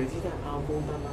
随机在阿波慢慢。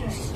songs.